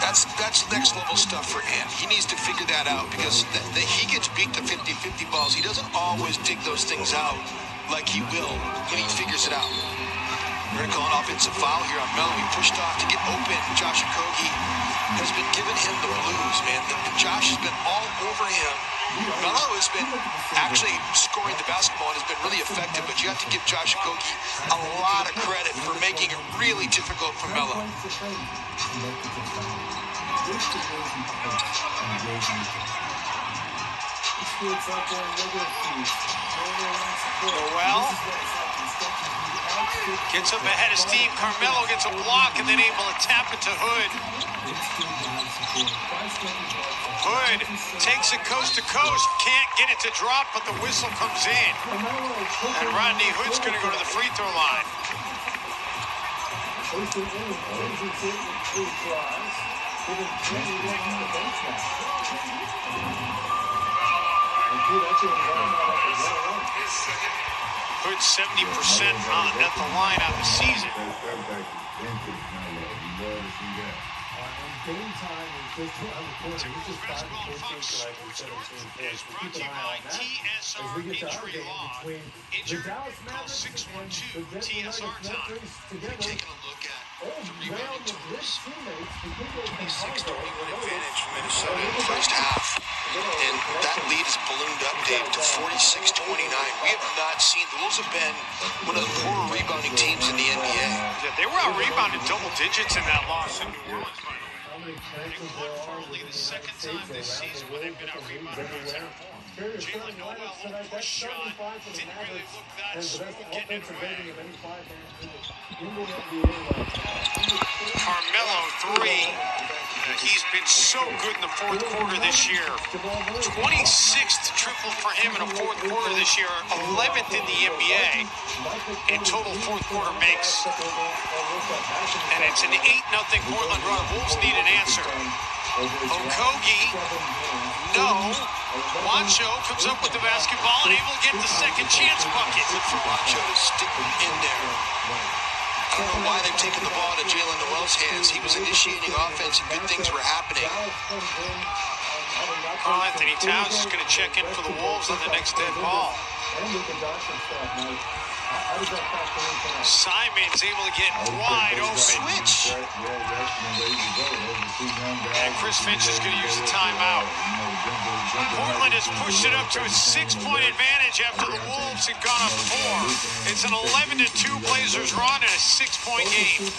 That's that's next level stuff for him. He needs to figure that out because he gets beat to 50-50 balls. He doesn't always dig those things out like he will when he figures it out. We're going to call an offensive foul here on Melo. He pushed off to get open. Josh Okogie has been giving him the blues, man. The, the Josh has been all over him. Melo has been actually scoring the basketball and has been really effective, but you have to give Josh Okogie a lot of credit for making it really difficult for Melo. Nowell gets up ahead of Steve. Carmelo gets a block and then able to tap it to Hood. Hood takes it coast to coast. Can't get it to drop, but the whistle comes in. And Rodney Hood's going to go to the free throw line. Hood 70% on, at the line on the season. Timberwolves basketball, folks. Sports North is brought to you by TSR Injury Law. Injured? Call 612-TSR time. We're taking a look at the rebounding totals. 26-21 advantage Minnesota in the first half. And that lead has ballooned up, Dave, to 46-29. We have not seen, the Wolves have been one of the poorer rebounding teams in the NBA. Yeah, they were out rebounded double digits in that loss in New Orleans, by the second time this season when they've been out rebounded by 10 or more. Jaylen Nowell, push shot, didn't really look that smooth getting it away. Carmelo, three. He's been so good in the fourth quarter this year. 26th triple for him in a fourth quarter this year, 11th in the NBA in total fourth quarter makes. And it's an 8 0 Portland run. Wolves need an answer. Okogie, no. Juancho comes up with the basketball and able to get the second chance bucket. Good for Juancho to stick in there. I don't know why they've taken the ball to Jaylen Nowell's hands. He was initiating offense and good things were happening. Karl-Anthony Towns is going to check in for the Wolves on the next dead ball. Simon's able to get wide open. Switch. And Chris Finch is going to use the timeout. Portland has pushed it up to a six-point advantage after the Wolves had gone up four. It's an 11 to 2 Blazers run and a six-point game.